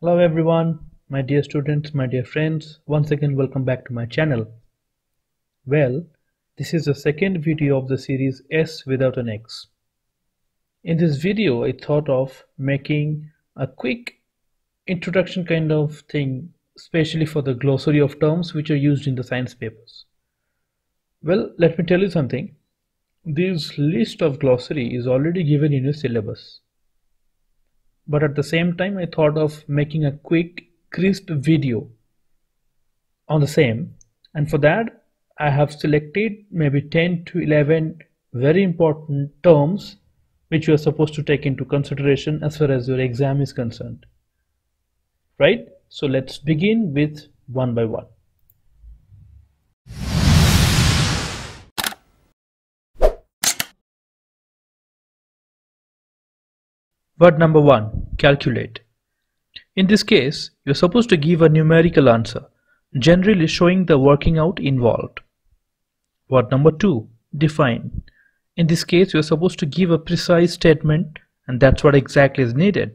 Hello everyone, my dear students, my dear friends, once again welcome back to my channel. Well, this is the second video of the series S without an X. In this video, I thought of making a quick introduction kind of thing, especially for the glossary of terms which are used in the science papers. Well, let me tell you something. This list of glossary is already given in your syllabus but at the same time I thought of making a quick crisp video on the same. And for that I have selected maybe 10 to 11 very important terms which you are supposed to take into consideration as far as your exam is concerned. Right? So let's begin with one by one Word number one, calculate. In this case, you're supposed to give a numerical answer, generally showing the working out involved. Word number two, define. In this case, you're supposed to give a precise statement and that's what exactly is needed.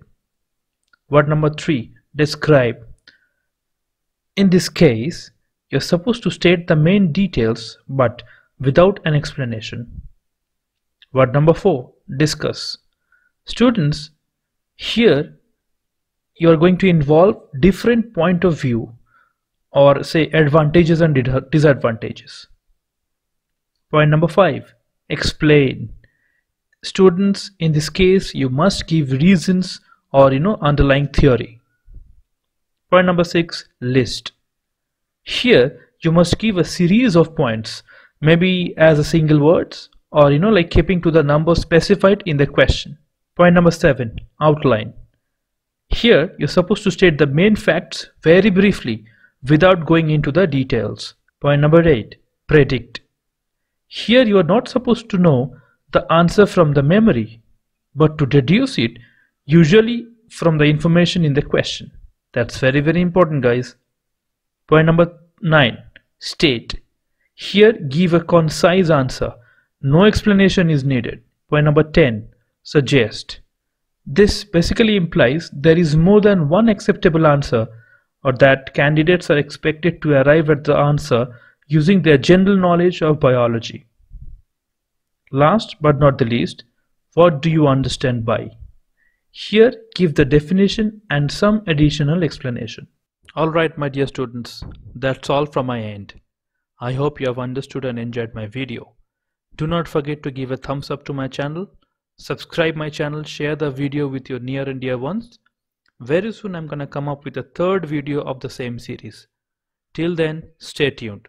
Word number three, describe. In this case, you're supposed to state the main details but without an explanation. Word number four, discuss. Students, here you are going to involve different point of view or say advantages and disadvantages. Point number five, explain. Students, in this case, you must give reasons or you know underlying theory. Point number six, list. Here you must give a series of points, maybe as a single words or you know like keeping to the number specified in the question. Point number seven, outline. Here, you're supposed to state the main facts very briefly without going into the details. Point number eight, predict. Here, you are not supposed to know the answer from the memory, but to deduce it, usually from the information in the question. That's very, very important, guys. Point number nine, state. Here, give a concise answer. No explanation is needed. Point number 10, suggest. This basically implies there is more than one acceptable answer or that candidates are expected to arrive at the answer using their general knowledge of biology. Last but not the least, what do you understand by? Here give the definition and some additional explanation. Alright my dear students, that's all from my end. I hope you have understood and enjoyed my video. Do not forget to give a thumbs up to my channel subscribe my channel share the video with your near and dear ones. Very soon i'm gonna come up with a third video of the same series. Till then stay tuned.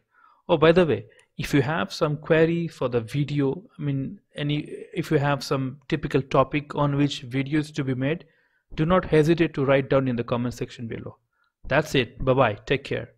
Oh by the way if you have some query for the video i mean any if you have some typical topic on which videos to be made do not hesitate to write down in the comment section below. That's it. Bye bye take care